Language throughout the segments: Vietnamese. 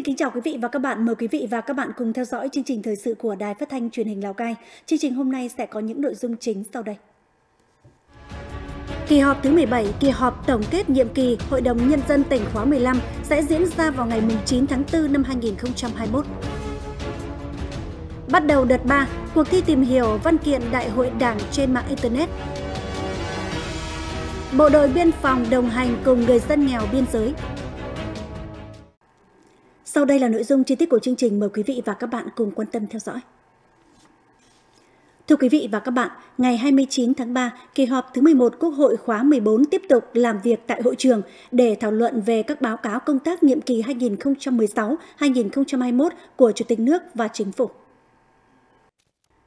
Xin kính chào quý vị và các bạn. Mời quý vị và các bạn cùng theo dõi chương trình thời sự của Đài Phát thanh Truyền hình Lào Cai. Chương trình hôm nay sẽ có những nội dung chính sau đây. Kỳ họp thứ 17, kỳ họp tổng kết nhiệm kỳ Hội đồng Nhân dân tỉnh khóa 15 sẽ diễn ra vào ngày 9 tháng 4 năm 2021. Bắt đầu đợt 3, cuộc thi tìm hiểu văn kiện đại hội đảng trên mạng Internet. Bộ đội biên phòng đồng hành cùng người dân nghèo biên giới. Sau đây là nội dung chi tiết của chương trình mời quý vị và các bạn cùng quan tâm theo dõi. Thưa quý vị và các bạn, ngày 29 tháng 3, kỳ họp thứ 11 Quốc hội khóa 14 tiếp tục làm việc tại hội trường để thảo luận về các báo cáo công tác nhiệm kỳ 2016-2021 của Chủ tịch nước và Chính phủ.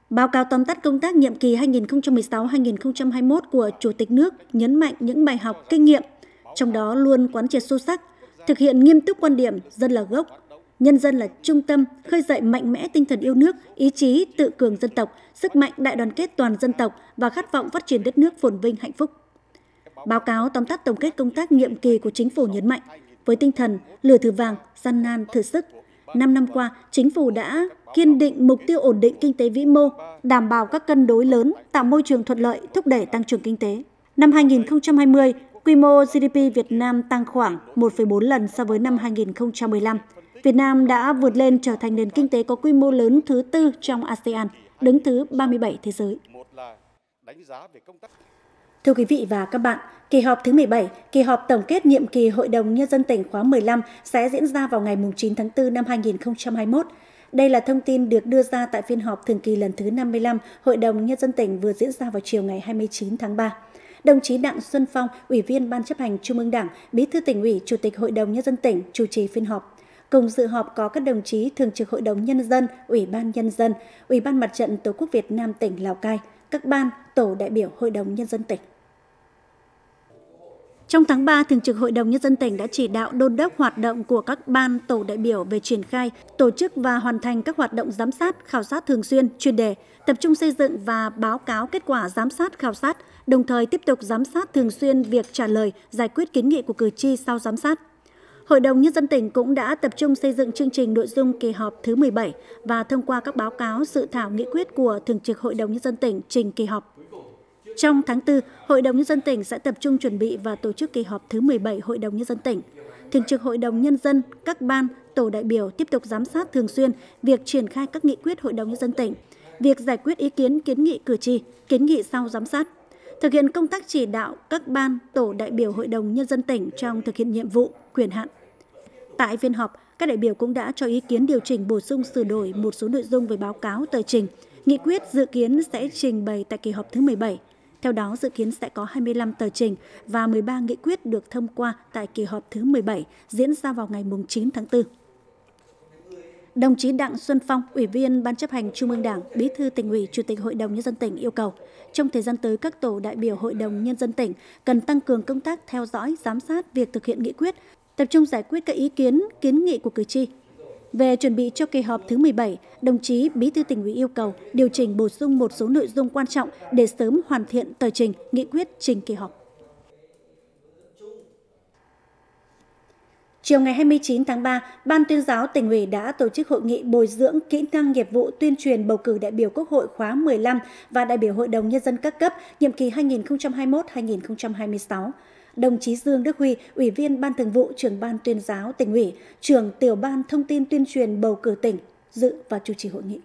Báo cáo tóm tắt công tác nhiệm kỳ 2016-2021 của Chủ tịch nước nhấn mạnh những bài học kinh nghiệm, trong đó luôn quán triệt sâu sắc, thực hiện nghiêm túc quan điểm dân là gốc, nhân dân là trung tâm, khơi dậy mạnh mẽ tinh thần yêu nước, ý chí tự cường dân tộc, sức mạnh đại đoàn kết toàn dân tộc và khát vọng phát triển đất nước phồn vinh hạnh phúc. Báo cáo tóm tắt tổng kết công tác nhiệm kỳ của chính phủ nhấn mạnh, với tinh thần lửa thử vàng, gian nan thử sức, 5 năm qua, chính phủ đã kiên định mục tiêu ổn định kinh tế vĩ mô, đảm bảo các cân đối lớn, tạo môi trường thuận lợi, thúc đẩy tăng trưởng kinh tế. Năm 2020, quy mô GDP Việt Nam tăng khoảng 1,4 lần so với năm 2015. Việt Nam đã vượt lên trở thành nền kinh tế có quy mô lớn thứ tư trong ASEAN, đứng thứ 37 thế giới. Thưa quý vị và các bạn, kỳ họp thứ 17, kỳ họp tổng kết nhiệm kỳ Hội đồng Nhân dân tỉnh khóa 15 sẽ diễn ra vào ngày 9 tháng 4 năm 2021. Đây là thông tin được đưa ra tại phiên họp thường kỳ lần thứ 55 Hội đồng Nhân dân tỉnh vừa diễn ra vào chiều ngày 29 tháng 3. Đồng chí Đặng Xuân Phong, Ủy viên Ban chấp hành Trung ương Đảng, Bí thư tỉnh ủy, Chủ tịch Hội đồng Nhân dân tỉnh chủ trì phiên họp. Cùng dự họp có các đồng chí Thường trực Hội đồng Nhân dân, Ủy ban Nhân dân, Ủy ban Mặt trận Tổ quốc Việt Nam tỉnh Lào Cai, các ban, tổ đại biểu Hội đồng Nhân dân tỉnh. Trong tháng 3, Thường trực Hội đồng Nhân dân tỉnh đã chỉ đạo đôn đốc hoạt động của các ban tổ đại biểu về triển khai, tổ chức và hoàn thành các hoạt động giám sát, khảo sát thường xuyên, chuyên đề, tập trung xây dựng và báo cáo kết quả giám sát, khảo sát, đồng thời tiếp tục giám sát thường xuyên việc trả lời, giải quyết kiến nghị của cử tri sau giám sát. Hội đồng Nhân dân tỉnh cũng đã tập trung xây dựng chương trình nội dung kỳ họp thứ 17 và thông qua các báo cáo dự thảo nghị quyết của Thường trực Hội đồng Nhân dân tỉnh trình kỳ họp. Trong tháng 4, Hội đồng Nhân dân tỉnh sẽ tập trung chuẩn bị và tổ chức kỳ họp thứ 17 Hội đồng Nhân dân tỉnh. Thường trực Hội đồng Nhân dân, các ban, tổ đại biểu tiếp tục giám sát thường xuyên việc triển khai các nghị quyết Hội đồng Nhân dân tỉnh, việc giải quyết ý kiến kiến nghị cử tri, kiến nghị sau giám sát, thực hiện công tác chỉ đạo các ban, tổ đại biểu Hội đồng Nhân dân tỉnh trong thực hiện nhiệm vụ, quyền hạn. Tại phiên họp, các đại biểu cũng đã cho ý kiến điều chỉnh bổ sung sửa đổi một số nội dung về báo cáo tờ trình, nghị quyết dự kiến sẽ trình bày tại kỳ họp thứ 17 theo đó, dự kiến sẽ có 25 tờ trình và 13 nghị quyết được thông qua tại kỳ họp thứ 17 diễn ra vào ngày 9 tháng 4. Đồng chí Đặng Xuân Phong, Ủy viên Ban chấp hành Trung ương Đảng, Bí thư tỉnh ủy, Chủ tịch Hội đồng Nhân dân tỉnh yêu cầu, trong thời gian tới các tổ đại biểu Hội đồng Nhân dân tỉnh cần tăng cường công tác theo dõi, giám sát việc thực hiện nghị quyết, tập trung giải quyết các ý kiến, kiến nghị của cử tri, về chuẩn bị cho kỳ họp thứ 17, đồng chí Bí thư tỉnh ủy yêu cầu điều chỉnh bổ sung một số nội dung quan trọng để sớm hoàn thiện tờ trình, nghị quyết trình kỳ họp. Chiều ngày 29 tháng 3, Ban tuyên giáo tỉnh ủy đã tổ chức hội nghị bồi dưỡng kỹ năng nghiệp vụ tuyên truyền bầu cử đại biểu Quốc hội khóa 15 và đại biểu Hội đồng Nhân dân các cấp nhiệm kỳ 2021-2026 đồng chí Dương Đức Huy, Ủy viên Ban Thường vụ, trưởng Ban tuyên giáo tỉnh ủy, trưởng tiểu ban thông tin tuyên truyền bầu cử tỉnh, dự và chủ trì hội nghị.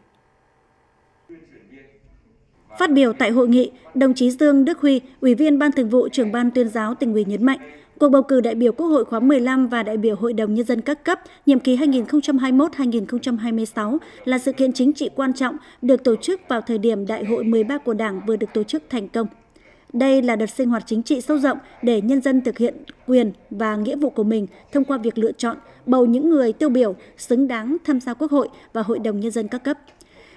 Phát biểu tại hội nghị, đồng chí Dương Đức Huy, Ủy viên Ban Thường vụ, trưởng Ban tuyên giáo tỉnh ủy nhấn mạnh, cuộc bầu cử đại biểu Quốc hội khóa 15 và đại biểu Hội đồng Nhân dân các cấp nhiệm kỳ 2021-2026 là sự kiện chính trị quan trọng được tổ chức vào thời điểm Đại hội 13 của Đảng vừa được tổ chức thành công. Đây là đợt sinh hoạt chính trị sâu rộng để nhân dân thực hiện quyền và nghĩa vụ của mình thông qua việc lựa chọn, bầu những người tiêu biểu xứng đáng tham gia Quốc hội và Hội đồng Nhân dân các cấp.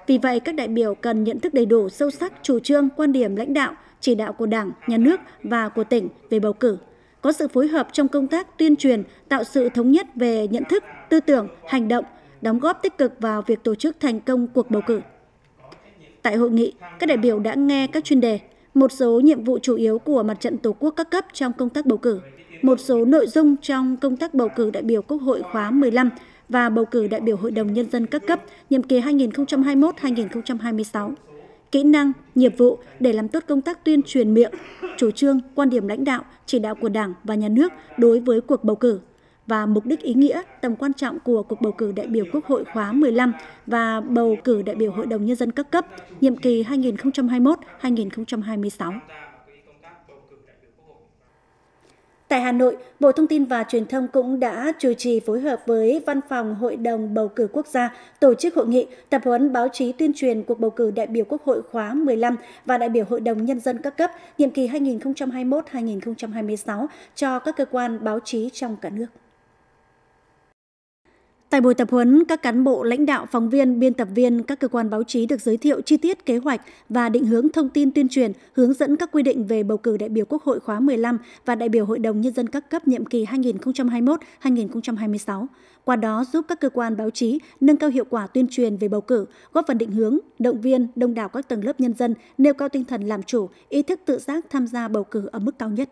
Vì vậy, các đại biểu cần nhận thức đầy đủ sâu sắc chủ trương, quan điểm lãnh đạo, chỉ đạo của Đảng, Nhà nước và của tỉnh về bầu cử, có sự phối hợp trong công tác tuyên truyền, tạo sự thống nhất về nhận thức, tư tưởng, hành động, đóng góp tích cực vào việc tổ chức thành công cuộc bầu cử. Tại hội nghị, các đại biểu đã nghe các chuyên đề một số nhiệm vụ chủ yếu của mặt trận Tổ quốc các cấp trong công tác bầu cử, một số nội dung trong công tác bầu cử đại biểu Quốc hội khóa 15 và bầu cử đại biểu Hội đồng Nhân dân các cấp nhiệm kỳ 2021-2026 kỹ năng, nghiệp vụ để làm tốt công tác tuyên truyền miệng, chủ trương, quan điểm lãnh đạo, chỉ đạo của Đảng và Nhà nước đối với cuộc bầu cử và mục đích ý nghĩa, tầm quan trọng của cuộc bầu cử đại biểu Quốc hội khóa 15 và bầu cử đại biểu Hội đồng Nhân dân các cấp nhiệm kỳ 2021-2026. Tại Hà Nội, Bộ Thông tin và Truyền thông cũng đã chủ trì phối hợp với Văn phòng Hội đồng Bầu cử Quốc gia tổ chức hội nghị tập huấn báo chí tuyên truyền cuộc bầu cử đại biểu Quốc hội khóa 15 và đại biểu Hội đồng Nhân dân các cấp nhiệm kỳ 2021-2026 cho các cơ quan báo chí trong cả nước. Tại buổi tập huấn, các cán bộ, lãnh đạo, phóng viên, biên tập viên các cơ quan báo chí được giới thiệu chi tiết kế hoạch và định hướng thông tin tuyên truyền, hướng dẫn các quy định về bầu cử đại biểu Quốc hội khóa 15 và đại biểu Hội đồng Nhân dân các cấp nhiệm kỳ 2021-2026. Qua đó giúp các cơ quan báo chí nâng cao hiệu quả tuyên truyền về bầu cử, góp phần định hướng, động viên đông đảo các tầng lớp nhân dân nêu cao tinh thần làm chủ, ý thức tự giác tham gia bầu cử ở mức cao nhất.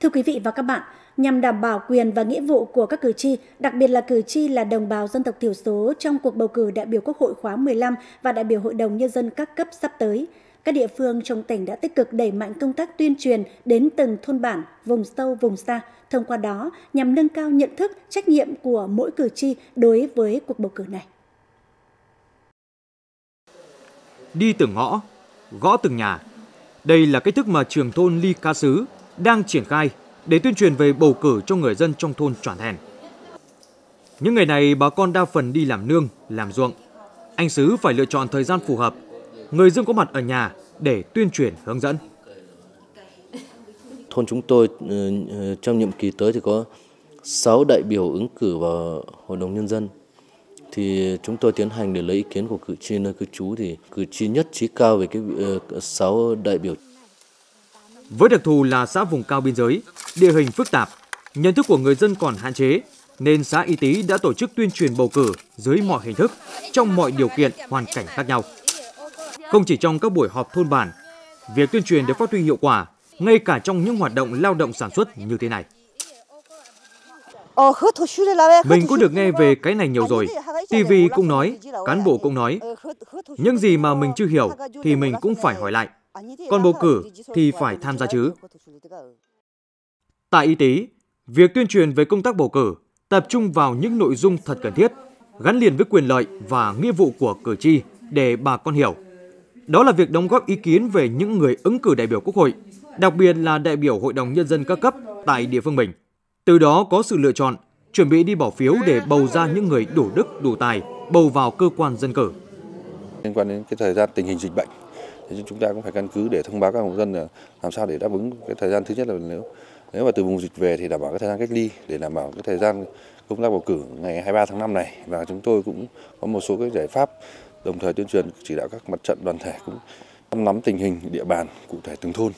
Thưa quý vị và các bạn, nhằm đảm bảo quyền và nghĩa vụ của các cử tri, đặc biệt là cử tri là đồng bào dân tộc thiểu số trong cuộc bầu cử đại biểu Quốc hội khóa 15 và đại biểu Hội đồng Nhân dân các cấp sắp tới, các địa phương trong tỉnh đã tích cực đẩy mạnh công tác tuyên truyền đến từng thôn bản, vùng sâu, vùng xa, thông qua đó nhằm nâng cao nhận thức, trách nhiệm của mỗi cử tri đối với cuộc bầu cử này. Đi từng ngõ, gõ từng nhà. Đây là cách thức mà trường thôn Ly Ca Sứ đang triển khai để tuyên truyền về bầu cử cho người dân trong thôn Tròn Thèn. Những ngày này bà con đa phần đi làm nương, làm ruộng. Anh Sứ phải lựa chọn thời gian phù hợp. Người dân có mặt ở nhà để tuyên truyền hướng dẫn. Thôn chúng tôi ừ, ừ, trong nhiệm kỳ tới thì có 6 đại biểu ứng cử vào Hội đồng Nhân dân. Thì chúng tôi tiến hành để lấy ý kiến của cử tri nơi cư trú thì cử tri nhất trí cao về cái ờ, 6 đại biểu với đặc thù là xã vùng cao biên giới, địa hình phức tạp, nhận thức của người dân còn hạn chế, nên xã Y Tý đã tổ chức tuyên truyền bầu cử dưới mọi hình thức, trong mọi điều kiện, hoàn cảnh khác nhau. Không chỉ trong các buổi họp thôn bản, việc tuyên truyền được phát huy hiệu quả ngay cả trong những hoạt động lao động sản xuất như thế này. Mình có được nghe về cái này nhiều rồi. TV cũng nói, cán bộ cũng nói. Những gì mà mình chưa hiểu thì mình cũng phải hỏi lại. Còn bầu cử thì phải tham gia chứ. Tại y tế, việc tuyên truyền về công tác bầu cử tập trung vào những nội dung thật cần thiết, gắn liền với quyền lợi và nghĩa vụ của cử tri để bà con hiểu. Đó là việc đóng góp ý kiến về những người ứng cử đại biểu Quốc hội, đặc biệt là đại biểu Hội đồng Nhân dân các cấp tại địa phương mình. Từ đó có sự lựa chọn, chuẩn bị đi bỏ phiếu để bầu ra những người đủ đức, đủ tài, bầu vào cơ quan dân cử. Liên quan đến cái thời gian tình hình dịch bệnh thì chúng ta cũng phải căn cứ để thông báo các hộ dân là làm sao để đáp ứng cái thời gian thứ nhất là nếu nếu mà từ vùng dịch về thì đảm bảo cái thời gian cách ly để đảm bảo cái thời gian công tác bầu cử ngày 23 tháng 5 này và chúng tôi cũng có một số cái giải pháp đồng thời tuyên truyền chỉ đạo các mặt trận đoàn thể cũng nắm tình hình địa bàn cụ thể từng thôn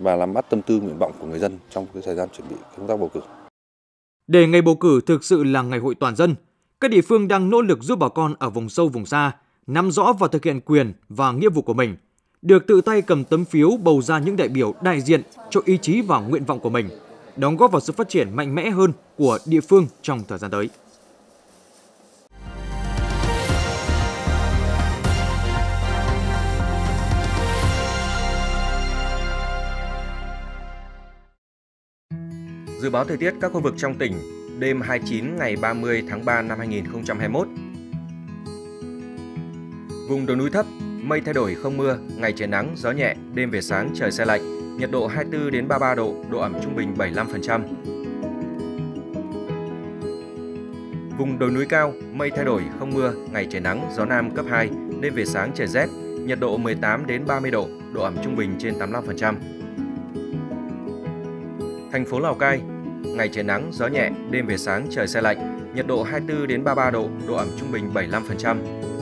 và làm bắt tâm tư nguyện vọng của người dân trong cái thời gian chuẩn bị công tác bầu cử. Để ngày bầu cử thực sự là ngày hội toàn dân, các địa phương đang nỗ lực giúp bà con ở vùng sâu vùng xa nắm rõ và thực hiện quyền và nghĩa vụ của mình, được tự tay cầm tấm phiếu bầu ra những đại biểu đại diện cho ý chí và nguyện vọng của mình, đóng góp vào sự phát triển mạnh mẽ hơn của địa phương trong thời gian tới. Dự báo thời tiết các khu vực trong tỉnh đêm 29 ngày 30 tháng 3 năm 2021 Vùng đồi núi thấp, mây thay đổi không mưa, ngày trời nắng, gió nhẹ, đêm về sáng trời xe lạnh, nhiệt độ 24 đến 33 độ, độ ẩm trung bình 75%. Vùng đồi núi cao, mây thay đổi không mưa, ngày trời nắng, gió nam cấp 2, đêm về sáng trời rét, nhiệt độ 18 đến 30 độ, độ ẩm trung bình trên 85%. Thành phố Lào Cai, ngày trời nắng, gió nhẹ, đêm về sáng trời xe lạnh, nhiệt độ 24 đến 33 độ, độ ẩm trung bình 75%.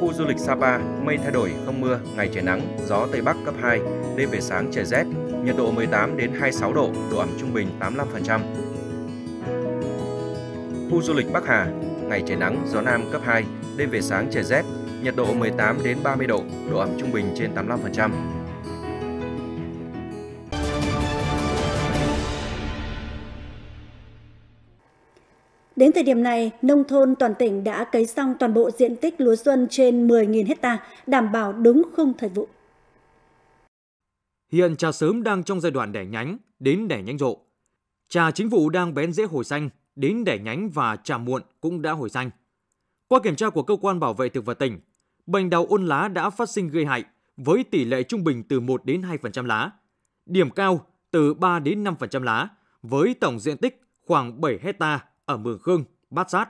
Khu du lịch Sapa, mây thay đổi, không mưa, ngày trời nắng, gió Tây Bắc cấp 2, đêm về sáng trời rét, nhiệt độ 18 đến 26 độ, độ ẩm trung bình 85%. Khu du lịch Bắc Hà, ngày trời nắng, gió nam cấp 2, đêm về sáng trời rét, nhiệt độ 18 đến 30 độ, độ ẩm trung bình trên 85%. Đến thời điểm này, nông thôn toàn tỉnh đã cấy xong toàn bộ diện tích lúa xuân trên 10.000 hecta, đảm bảo đúng khung thời vụ. Hiện trà sớm đang trong giai đoạn đẻ nhánh đến đẻ nhánh rộ. Trà chính vụ đang bén rễ hồi xanh đến đẻ nhánh và trà muộn cũng đã hồi xanh. Qua kiểm tra của cơ quan bảo vệ thực vật tỉnh, bệnh đào ôn lá đã phát sinh gây hại với tỷ lệ trung bình từ 1 đến 2% lá, điểm cao từ 3 đến 5% lá với tổng diện tích khoảng 7 hecta ở Mường Khương, Bát Sát.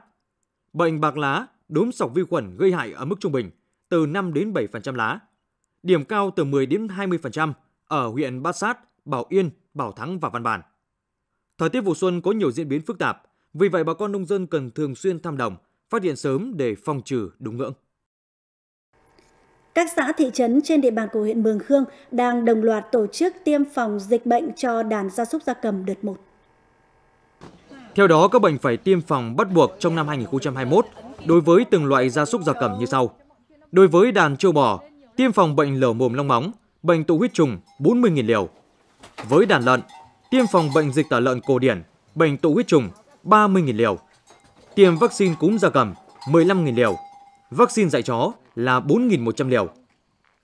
Bệnh bạc lá, đốm sọc vi khuẩn gây hại ở mức trung bình từ 5 đến 7% lá, điểm cao từ 10 đến 20% ở huyện Bát Sát, Bảo Yên, Bảo Thắng và Văn Bản. Thời tiết vụ xuân có nhiều diễn biến phức tạp, vì vậy bà con nông dân cần thường xuyên thăm đồng, phát hiện sớm để phòng trừ đúng ngưỡng. Các xã thị trấn trên địa bàn của huyện Mường Khương đang đồng loạt tổ chức tiêm phòng dịch bệnh cho đàn gia súc gia cầm đợt 1. Theo đó, các bệnh phải tiêm phòng bắt buộc trong năm 2021 đối với từng loại gia súc gia cầm như sau. Đối với đàn châu bò, tiêm phòng bệnh lở mồm long móng, bệnh tụ huyết trùng 40.000 liều. Với đàn lợn, tiêm phòng bệnh dịch tả lợn cổ điển, bệnh tụ huyết trùng 30.000 liều. Tiêm vaccine cúm gia cầm 15.000 liều. Vaccine dạy chó là 4.100 liều.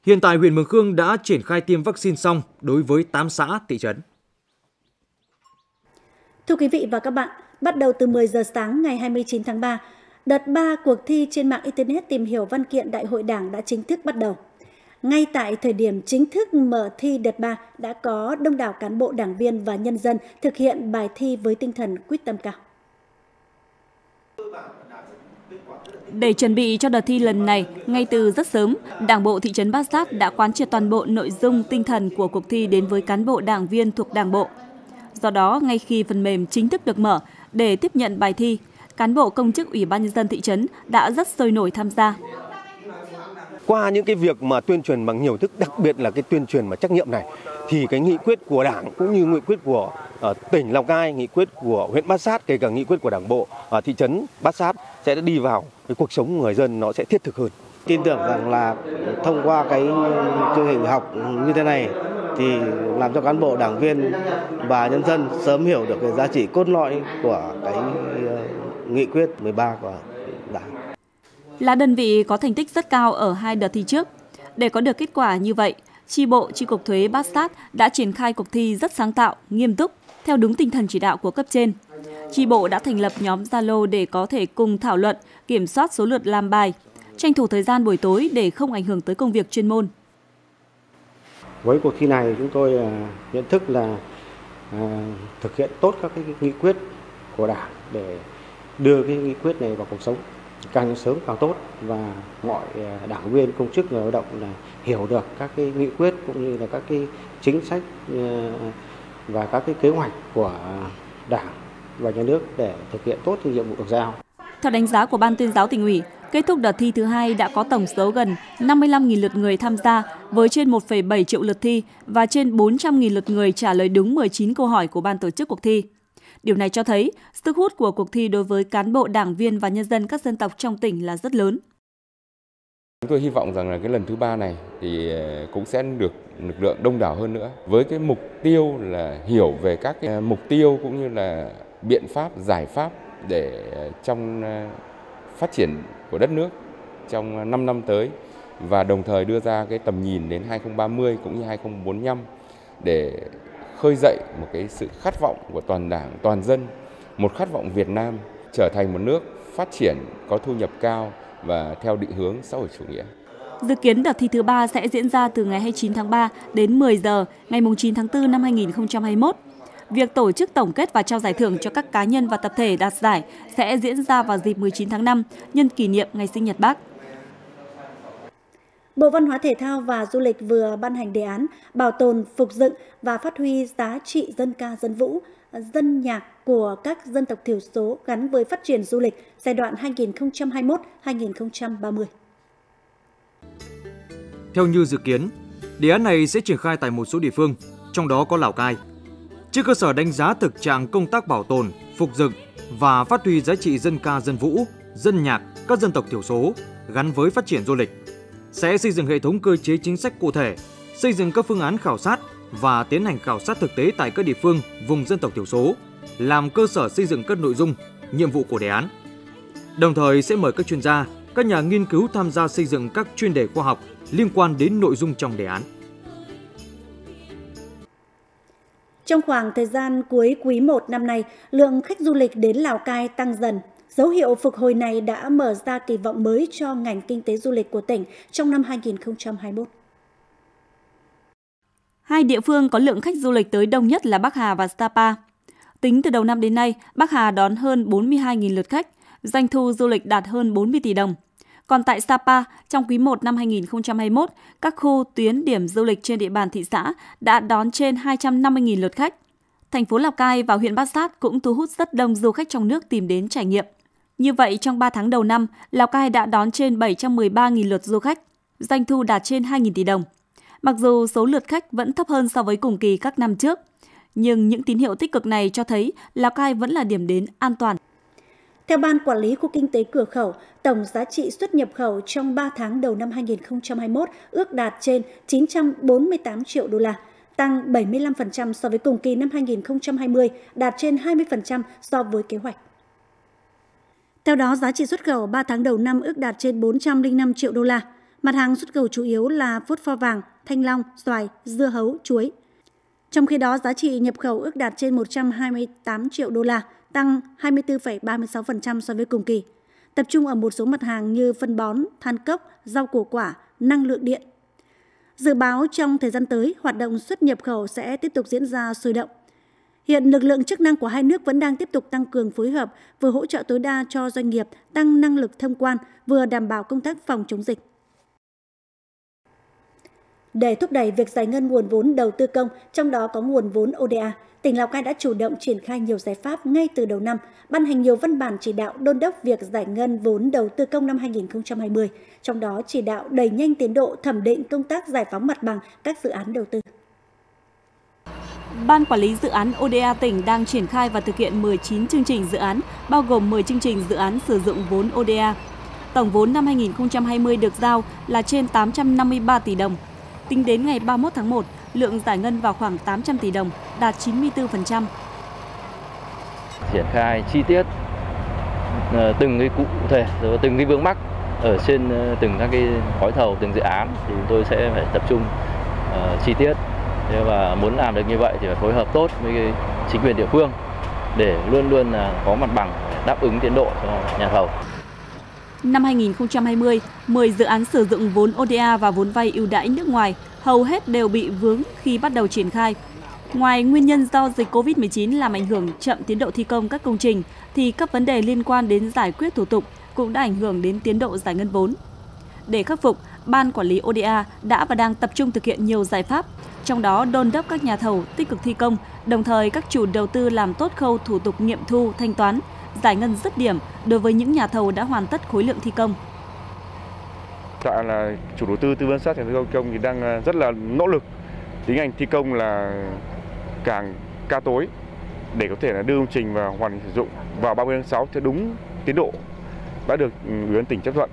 Hiện tại huyện Mường Khương đã triển khai tiêm vaccine xong đối với 8 xã thị trấn. Thưa quý vị và các bạn, bắt đầu từ 10 giờ sáng ngày 29 tháng 3, đợt 3 cuộc thi trên mạng Internet tìm hiểu văn kiện Đại hội Đảng đã chính thức bắt đầu. Ngay tại thời điểm chính thức mở thi đợt 3 đã có đông đảo cán bộ đảng viên và nhân dân thực hiện bài thi với tinh thần quyết tâm cao. Để chuẩn bị cho đợt thi lần này, ngay từ rất sớm, Đảng bộ thị trấn Bát Sát đã quán triệt toàn bộ nội dung tinh thần của cuộc thi đến với cán bộ đảng viên thuộc Đảng bộ. Do đó, ngay khi phần mềm chính thức được mở để tiếp nhận bài thi, cán bộ công chức Ủy ban nhân dân thị trấn đã rất sôi nổi tham gia qua những cái việc mà tuyên truyền bằng nhiều thức đặc biệt là cái tuyên truyền mà trách nhiệm này thì cái nghị quyết của đảng cũng như nghị quyết của uh, tỉnh Lào Cai, nghị quyết của huyện Bát Sát, kể cả nghị quyết của đảng bộ ở uh, thị trấn Bát Sát sẽ đi vào cái cuộc sống người dân nó sẽ thiết thực hơn. Tin tưởng rằng là thông qua cái chương trình học như thế này thì làm cho cán bộ đảng viên và nhân dân sớm hiểu được cái giá trị cốt lõi của cái ờ, nghị quyết 13 của đảng là đơn vị có thành tích rất cao ở hai đợt thi trước. Để có được kết quả như vậy, tri bộ tri cục thuế Bát Sát đã triển khai cuộc thi rất sáng tạo, nghiêm túc, theo đúng tinh thần chỉ đạo của cấp trên. Tri bộ đã thành lập nhóm Zalo để có thể cùng thảo luận, kiểm soát số lượt làm bài, tranh thủ thời gian buổi tối để không ảnh hưởng tới công việc chuyên môn. Với cuộc thi này chúng tôi à, nhận thức là à, thực hiện tốt các cái nghị quyết của Đảng để đưa cái nghị quyết này vào cuộc sống càng sớm càng tốt và mọi à, đảng viên công chức người lao động là hiểu được các cái nghị quyết cũng như là các cái chính sách và các cái kế hoạch của đảng và nhà nước để thực hiện tốt cái nhiệm vụ được giao. Theo đánh giá của Ban tuyên giáo tỉnh ủy, kết thúc đợt thi thứ hai đã có tổng số gần 55.000 lượt người tham gia với trên 1,7 triệu lượt thi và trên 400.000 lượt người trả lời đúng 19 câu hỏi của ban tổ chức cuộc thi. Điều này cho thấy sức hút của cuộc thi đối với cán bộ đảng viên và nhân dân các dân tộc trong tỉnh là rất lớn. Chúng tôi hy vọng rằng là cái lần thứ ba này thì ờ, cũng sẽ được lực lượng đông đảo hơn nữa với cái mục tiêu là hiểu về các cái ờ, mục tiêu cũng như là biện pháp giải pháp để ờ, trong phát triển của đất nước trong 5 năm tới và đồng thời đưa ra cái tầm nhìn đến 2030 cũng như 2045 để khơi dậy một cái sự khát vọng của toàn đảng, toàn dân, một khát vọng Việt Nam trở thành một nước phát triển có thu nhập cao và theo định hướng xã hội chủ nghĩa. Dự kiến đợt thi thứ ba sẽ diễn ra từ ngày 29 tháng 3 đến 10 giờ ngày 9 tháng 4 năm 2021. Việc tổ chức tổng kết và trao giải thưởng cho các cá nhân và tập thể đạt giải sẽ diễn ra vào dịp 19 tháng 5 nhân kỷ niệm ngày sinh nhật Bác. Bộ Văn hóa Thể thao và Du lịch vừa ban hành đề án bảo tồn, phục dựng và phát huy giá trị dân ca dân vũ, dân nhạc của các dân tộc thiểu số gắn với phát triển du lịch giai đoạn 2021-2030. Theo như dự kiến, đề án này sẽ triển khai tại một số địa phương, trong đó có Lào Cai. Trên cơ sở đánh giá thực trạng công tác bảo tồn, phục dựng và phát huy giá trị dân ca dân vũ, dân nhạc các dân tộc thiểu số gắn với phát triển du lịch. Sẽ xây dựng hệ thống cơ chế chính sách cụ thể, xây dựng các phương án khảo sát và tiến hành khảo sát thực tế tại các địa phương vùng dân tộc thiểu số, làm cơ sở xây dựng các nội dung, nhiệm vụ của đề án. Đồng thời sẽ mời các chuyên gia, các nhà nghiên cứu tham gia xây dựng các chuyên đề khoa học liên quan đến nội dung trong đề án. Trong khoảng thời gian cuối quý 1 năm nay, lượng khách du lịch đến Lào Cai tăng dần. Dấu hiệu phục hồi này đã mở ra kỳ vọng mới cho ngành kinh tế du lịch của tỉnh trong năm 2021. Hai địa phương có lượng khách du lịch tới đông nhất là Bắc Hà và Sapa. Tính từ đầu năm đến nay, Bắc Hà đón hơn 42.000 lượt khách, doanh thu du lịch đạt hơn 40 tỷ đồng. Còn tại Sapa, trong quý 1 năm 2021, các khu tuyến điểm du lịch trên địa bàn thị xã đã đón trên 250.000 lượt khách. Thành phố Lào Cai và huyện Bát Sát cũng thu hút rất đông du khách trong nước tìm đến trải nghiệm. Như vậy, trong 3 tháng đầu năm, Lào Cai đã đón trên 713.000 lượt du khách, doanh thu đạt trên 2.000 tỷ đồng. Mặc dù số lượt khách vẫn thấp hơn so với cùng kỳ các năm trước, nhưng những tín hiệu tích cực này cho thấy Lào Cai vẫn là điểm đến an toàn. Theo Ban Quản lý Khu Kinh tế Cửa khẩu, tổng giá trị xuất nhập khẩu trong 3 tháng đầu năm 2021 ước đạt trên 948 triệu đô la, tăng 75% so với cùng kỳ năm 2020, đạt trên 20% so với kế hoạch. Theo đó, giá trị xuất khẩu 3 tháng đầu năm ước đạt trên 405 triệu đô la. Mặt hàng xuất khẩu chủ yếu là phốt pho vàng, thanh long, xoài, dưa hấu, chuối. Trong khi đó, giá trị nhập khẩu ước đạt trên 128 triệu đô la, tăng 24,36% so với cùng kỳ. Tập trung ở một số mặt hàng như phân bón, than cốc, rau củ quả, năng lượng điện. Dự báo trong thời gian tới, hoạt động xuất nhập khẩu sẽ tiếp tục diễn ra sôi động. Hiện lực lượng chức năng của hai nước vẫn đang tiếp tục tăng cường phối hợp, vừa hỗ trợ tối đa cho doanh nghiệp tăng năng lực thông quan, vừa đảm bảo công tác phòng chống dịch. Để thúc đẩy việc giải ngân nguồn vốn đầu tư công, trong đó có nguồn vốn ODA, tỉnh Lào Cai đã chủ động triển khai nhiều giải pháp ngay từ đầu năm, ban hành nhiều văn bản chỉ đạo đôn đốc việc giải ngân vốn đầu tư công năm 2020, trong đó chỉ đạo đẩy nhanh tiến độ thẩm định công tác giải phóng mặt bằng các dự án đầu tư. Ban quản lý dự án ODA tỉnh đang triển khai và thực hiện 19 chương trình dự án, bao gồm 10 chương trình dự án sử dụng vốn ODA. Tổng vốn năm 2020 được giao là trên 853 tỷ đồng. Tính đến ngày 31 tháng 1, lượng giải ngân vào khoảng 800 tỷ đồng, đạt 94%. Triển khai chi tiết ờ, từng cái cụ thể rồi từng cái vướng mắc ở trên ờ, từng các cái gói thầu từng dự án thì chúng tôi sẽ phải tập trung uh, chi tiết và muốn làm được như vậy thì phải phối hợp tốt với chính quyền địa phương để luôn luôn là có mặt bằng đáp ứng tiến độ cho nhà thầu. Năm 2020, 10 dự án sử dụng vốn ODA và vốn vay ưu đãi nước ngoài hầu hết đều bị vướng khi bắt đầu triển khai. Ngoài nguyên nhân do dịch COVID-19 làm ảnh hưởng chậm tiến độ thi công các công trình, thì các vấn đề liên quan đến giải quyết thủ tục cũng đã ảnh hưởng đến tiến độ giải ngân vốn. Để khắc phục, Ban Quản lý ODA đã và đang tập trung thực hiện nhiều giải pháp, trong đó đôn đốc các nhà thầu tích cực thi công, đồng thời các chủ đầu tư làm tốt khâu thủ tục nghiệm thu, thanh toán, giải ngân dứt điểm đối với những nhà thầu đã hoàn tất khối lượng thi công. Tại là chủ đầu tư tư vấn sát thi công thì đang à, rất là nỗ lực tiến hành thi công là càng ca tối để có thể là đưa công trình vào hoàn thành sử dụng vào 30 tháng 6 theo đúng tiến độ đã được ừ, ủy ban tỉnh chấp thuận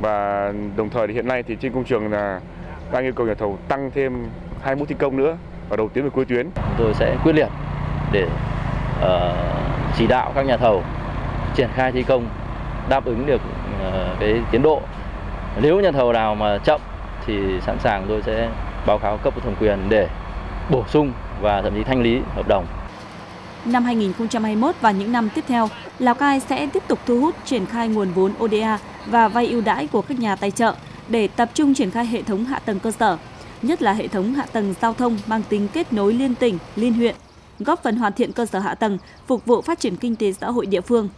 và đồng thời thì hiện nay thì trên công trường là đang yêu cầu nhà thầu tăng thêm hai mũi thi công nữa ở đầu tuyến và cuối tuyến. Tôi sẽ quyết liệt để Ờ, chỉ đạo các nhà thầu triển khai thi công đáp ứng được uh, cái tiến độ. Nếu nhà thầu nào mà chậm thì sẵn sàng tôi sẽ báo cáo cấp thẩm quyền để bổ sung và thậm chí thanh lý hợp đồng. Năm 2021 và những năm tiếp theo, Lào Cai sẽ tiếp tục thu hút triển khai nguồn vốn ODA và vay ưu đãi của các nhà tài trợ để tập trung triển khai hệ thống hạ tầng cơ sở, nhất là hệ thống hạ tầng giao thông mang tính kết nối liên tỉnh, liên huyện, góp phần hoàn thiện cơ sở hạ tầng, phục vụ phát triển kinh tế xã hội địa phương.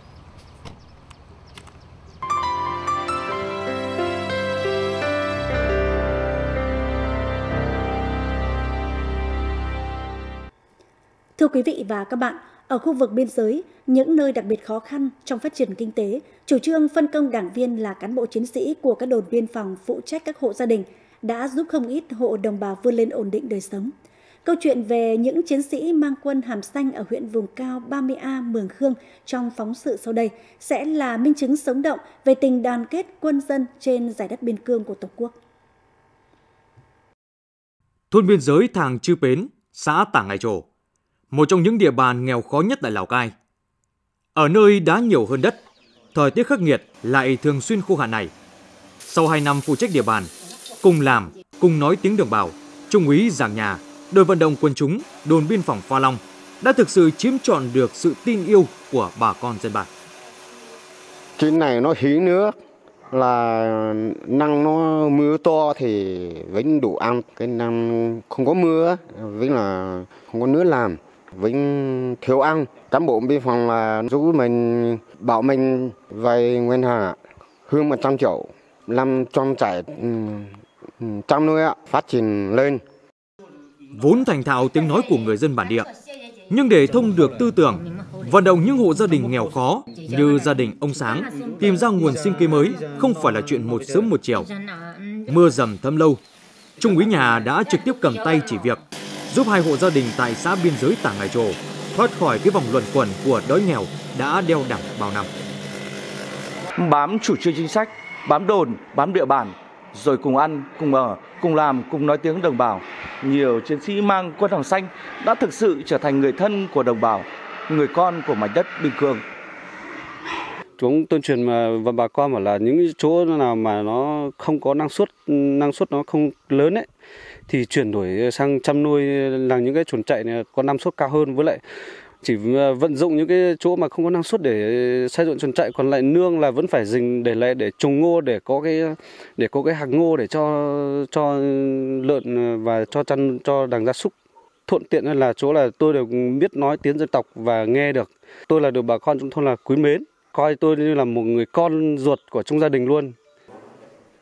Thưa quý vị và các bạn, ở khu vực biên giới, những nơi đặc biệt khó khăn trong phát triển kinh tế, chủ trương phân công đảng viên là cán bộ chiến sĩ của các đồn biên phòng phụ trách các hộ gia đình đã giúp không ít hộ đồng bào vươn lên ổn định đời sống. Câu chuyện về những chiến sĩ mang quân hàm xanh ở huyện vùng cao 30A Mường Khương trong phóng sự sau đây sẽ là minh chứng sống động về tình đoàn kết quân dân trên giải đất biên cương của Tổ quốc. Thôn biên giới Thàng Chư Pến, xã Tả Ngài Trổ, một trong những địa bàn nghèo khó nhất tại Lào Cai. Ở nơi đá nhiều hơn đất, thời tiết khắc nghiệt lại thường xuyên khô hạn này. Sau 2 năm phụ trách địa bàn, cùng làm, cùng nói tiếng đồng bào, Trung úy Giảng Nhà, đội vận động quân chúng, đồn biên phòng Pha Long đã thực sự chiếm trọn được sự tin yêu của bà con dân bản. Trên này nó hí nước là năng nó mưa to thì vẫn đủ ăn. Cái năm không có mưa vẫn là không có nước làm. Vẫn thiếu ăn. Cán bộ biên phòng là giúp mình bảo mình vay nguyên hạ hơn một trăm triệu làm trong trại chăm ừ, ừ, nuôi phát triển lên vốn thành thạo tiếng nói của người dân bản địa nhưng để thông được tư tưởng, vận động những hộ gia đình nghèo khó như gia đình ông Sáng tìm ra nguồn sinh kế mới không phải là chuyện một sớm một chiều. Mưa dầm thấm lâu, Trung úy nhà đã trực tiếp cầm tay chỉ việc, giúp hai hộ gia đình tại xã biên giới Tả Ngài Trồ thoát khỏi cái vòng luẩn quẩn của đói nghèo đã đeo đẳng bao năm. Bám chủ trương chính sách, bám đồn, bám địa bàn, rồi cùng ăn, cùng ở, cùng làm, cùng nói tiếng đồng bào. Nhiều chiến sĩ mang quân hàm xanh đã thực sự trở thành người thân của đồng bào, người con của mảnh đất biên cương. Chúng tuyên truyền mà và bà con bảo là những chỗ nào mà nó không có năng suất, năng suất nó không lớn ấy thì chuyển đổi sang chăn nuôi là những cái chuồng chạy này có năng suất cao hơn với lại chỉ à, vận dụng những cái chỗ mà không có năng suất để xây dựng chuồng trại, còn lại nương là vẫn phải dình để lại để trồng ngô, để có cái, để có cái hạt ngô để cho cho lợn à, và cho chăn, cho đàn gia súc. Thuận tiện là chỗ là tôi được biết nói tiếng dân tộc và nghe được. Tôi là được bà con trong thôn là quý mến, coi tôi như là một người con ruột của trong gia đình luôn.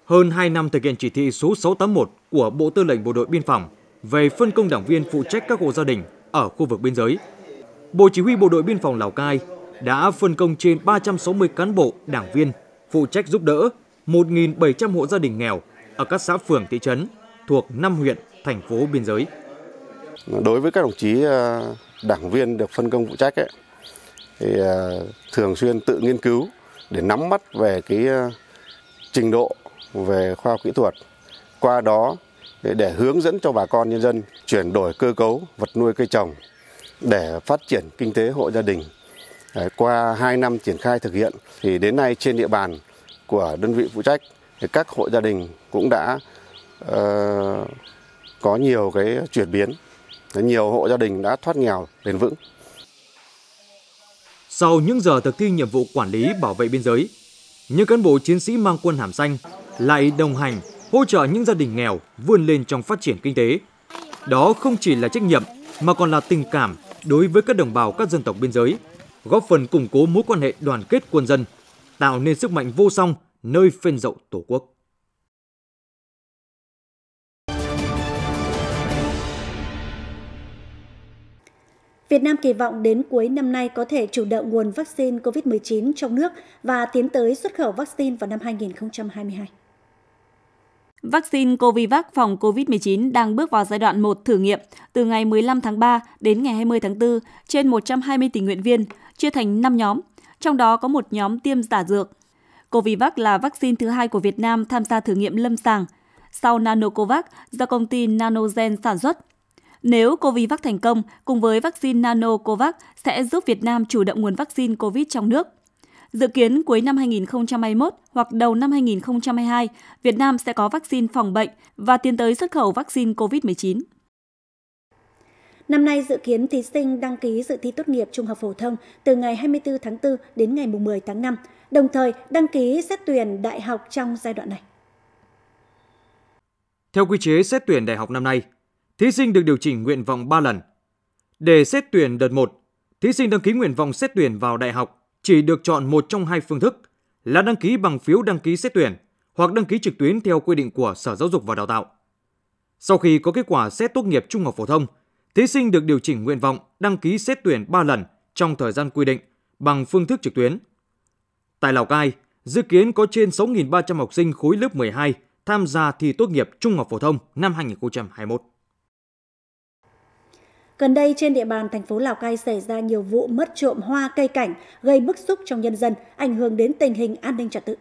Hơn 2 năm thực hiện chỉ thị số 681 của Bộ Tư lệnh Bộ đội Biên phòng về phân công đảng viên phụ trách các hộ gia đình ở khu vực biên giới Bộ Chỉ huy Bộ đội Biên phòng Lào Cai đã phân công trên 360 cán bộ, đảng viên phụ trách giúp đỡ 1.700 hộ gia đình nghèo ở các xã phường thị trấn thuộc 5 huyện, thành phố biên giới. Đối với các đồng chí ờ, đảng viên được phân công phụ trách ấy, thì ờ, thường xuyên tự nghiên cứu để nắm bắt về cái ờ, trình độ về khoa học kỹ thuật. Qua đó để hướng dẫn cho bà con nhân dân chuyển đổi cơ cấu vật nuôi cây trồng để phát triển kinh tế hộ gia đình. Qua 2 năm triển khai thực hiện thì đến nay trên địa bàn của đơn vị phụ trách thì các hộ gia đình cũng đã uh, có nhiều cái chuyển biến. Nhiều hộ gia đình đã thoát nghèo bền vững. Sau những giờ thực thi nhiệm vụ quản lý bảo vệ biên giới, những cán bộ chiến sĩ mang quân hàm xanh lại đồng hành hỗ trợ những gia đình nghèo vươn lên trong phát triển kinh tế. Đó không chỉ là trách nhiệm mà còn là tình cảm đối với các đồng bào các dân tộc biên giới, góp phần củng cố mối quan hệ đoàn kết quân dân, tạo nên sức mạnh vô song nơi phên dậu Tổ quốc. Việt Nam kỳ vọng đến cuối năm nay có thể chủ động nguồn vaccine COVID-19 trong nước và tiến tới xuất khẩu vaccine vào năm 2022. Vaccine Covivac phòng COVID-19 đang bước vào giai đoạn 1 thử nghiệm từ ngày 15 tháng 3 đến ngày 20 tháng 4 trên 120 tình nguyện viên, chia thành 5 nhóm, trong đó có một nhóm tiêm giả dược. Covivac là vaccine thứ hai của Việt Nam tham gia thử nghiệm lâm sàng, sau Nanocovax do công ty Nanogen sản xuất. Nếu Covivac thành công, cùng với vaccine Nanocovax sẽ giúp Việt Nam chủ động nguồn vaccine COVID trong nước. Dự kiến cuối năm 2021 hoặc đầu năm 2022, Việt Nam sẽ có vaccine phòng bệnh và tiến tới xuất khẩu vaccine COVID-19. Năm nay dự kiến thí sinh đăng ký dự thi tốt nghiệp trung học phổ thông từ ngày 24 tháng 4 đến ngày 10 tháng 5, đồng thời đăng ký xét tuyển đại học trong giai đoạn này. Theo quy chế xét tuyển đại học năm nay, thí sinh được điều chỉnh nguyện vọng 3 lần. Để xét tuyển đợt 1, thí sinh đăng ký nguyện vọng xét tuyển vào đại học chỉ được chọn một trong hai phương thức là đăng ký bằng phiếu đăng ký xét tuyển hoặc đăng ký trực tuyến theo quy định của Sở Giáo dục và Đào tạo. Sau khi có kết quả xét tốt nghiệp trung học phổ thông, thí sinh được điều chỉnh nguyện vọng đăng ký xét tuyển 3 lần trong thời gian quy định bằng phương thức trực tuyến. Tại Lào Cai, dự kiến có trên 6.300 học sinh khối lớp 12 tham gia thi tốt nghiệp trung học phổ thông năm 2021. Gần đây trên địa bàn thành phố Lào Cai xảy ra nhiều vụ mất trộm hoa cây cảnh gây bức xúc trong nhân dân, ảnh hưởng đến tình hình an ninh trật tự.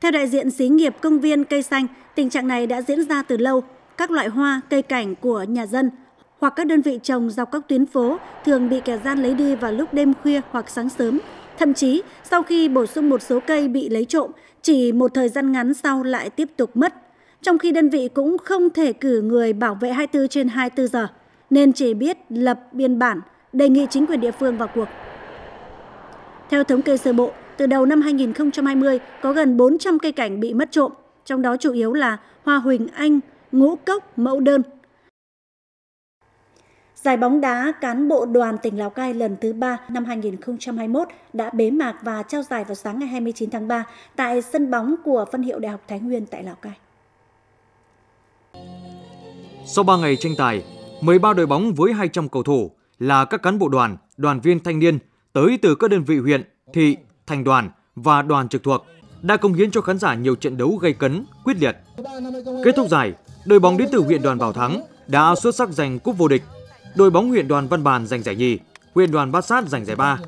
Theo đại diện xí nghiệp công viên cây xanh, tình trạng này đã diễn ra từ lâu. Các loại hoa, cây cảnh của nhà dân hoặc các đơn vị trồng dọc các tuyến phố thường bị kẻ gian lấy đi vào lúc đêm khuya hoặc sáng sớm. Thậm chí, sau khi bổ sung một số cây bị lấy trộm, chỉ một thời gian ngắn sau lại tiếp tục mất. Trong khi đơn vị cũng không thể cử người bảo vệ 24 trên 24 giờ, nên chỉ biết lập biên bản, đề nghị chính quyền địa phương vào cuộc. Theo thống kê sơ bộ, từ đầu năm 2020 có gần 400 cây cảnh bị mất trộm, trong đó chủ yếu là hoa huỳnh anh, ngũ cốc, mẫu đơn. Giải bóng đá cán bộ đoàn tỉnh Lào Cai lần thứ 3 năm 2021 đã bế mạc và trao giải vào sáng ngày 29 tháng 3 tại sân bóng của phân hiệu Đại học Thái Nguyên tại Lào Cai. Sau 3 ngày tranh tài, 13 đội bóng với 200 cầu thủ là các cán bộ đoàn, đoàn viên thanh niên tới từ các đơn vị huyện, thị, thành đoàn và đoàn trực thuộc đã công hiến cho khán giả nhiều trận đấu gây cấn, quyết liệt. Kết thúc giải, đội bóng đến từ huyện đoàn Bảo Thắng đã xuất sắc giành cúp vô địch. Đội bóng huyện đoàn Văn Bàn giành giải nhì, huyện đoàn Bát Sát giành giải ba.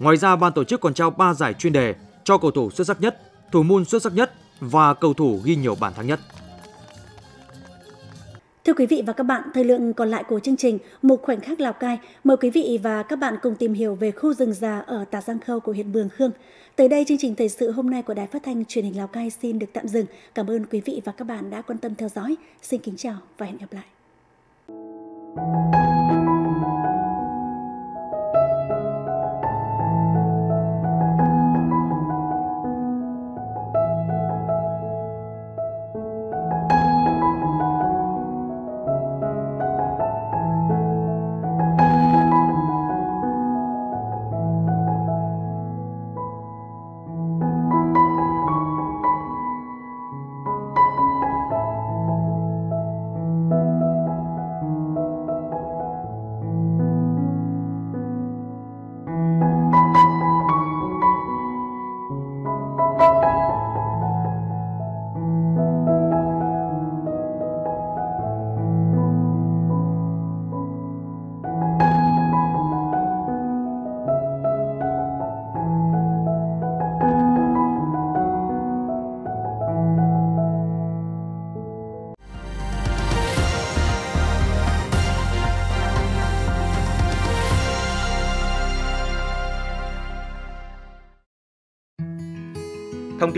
Ngoài ra, ban tổ chức còn trao 3 giải chuyên đề cho cầu thủ xuất sắc nhất, thủ môn xuất sắc nhất và cầu thủ ghi nhiều bàn thắng nhất. Thưa quý vị và các bạn, thời lượng còn lại của chương trình Một khoảnh khắc Lào Cai, mời quý vị và các bạn cùng tìm hiểu về khu rừng già ở Tà Giang Khâu của huyện Mường Khương. Tới đây chương trình thời sự hôm nay của Đài Phát thanh Truyền hình Lào Cai xin được tạm dừng. Cảm ơn quý vị và các bạn đã quan tâm theo dõi. Xin kính chào và hẹn gặp lại.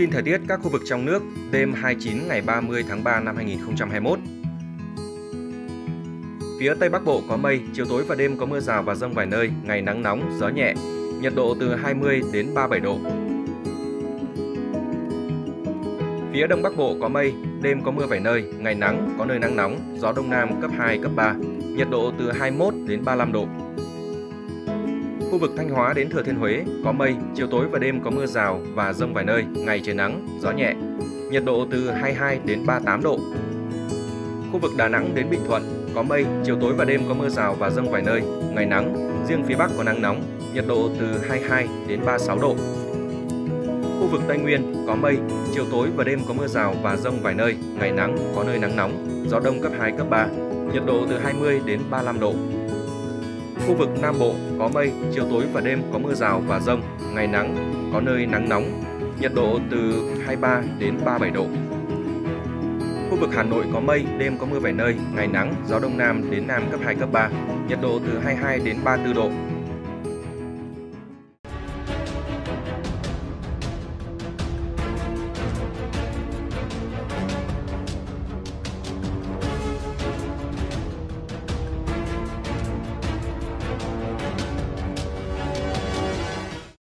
Tin thời tiết các khu vực trong nước đêm 29 ngày 30 tháng 3 năm 2021. Phía Tây Bắc Bộ có mây, chiều tối và đêm có mưa rào và rông vài nơi, ngày nắng nóng, gió nhẹ, nhiệt độ từ 20 đến 37 độ. Phía Đông Bắc Bộ có mây, đêm có mưa vài nơi, ngày nắng, có nơi nắng nóng, gió Đông Nam cấp 2, cấp 3, nhiệt độ từ 21 đến 35 độ. Khu vực Thanh Hóa đến Thừa Thiên Huế có mây, chiều tối và đêm có mưa rào và rông vài nơi, ngày trời nắng, gió nhẹ. Nhiệt độ từ 22 đến 38 độ. Khu vực Đà Nẵng đến Bình Thuận có mây, chiều tối và đêm có mưa rào và rông vài nơi, ngày nắng, riêng phía Bắc có nắng nóng, nhiệt độ từ 22 đến 36 độ. Khu vực Tây Nguyên có mây, chiều tối và đêm có mưa rào và rông vài nơi, ngày nắng, có nơi nắng nóng, gió đông cấp 2, cấp 3, nhiệt độ từ 20 đến 35 độ. Khu vực Nam Bộ có mây, chiều tối và đêm có mưa rào và rông, ngày nắng, có nơi nắng nóng, nhiệt độ từ 23 đến 37 độ. Khu vực Hà Nội có mây, đêm có mưa vài nơi, ngày nắng, gió đông nam đến nam cấp 2, cấp 3, nhiệt độ từ 22 đến 34 độ.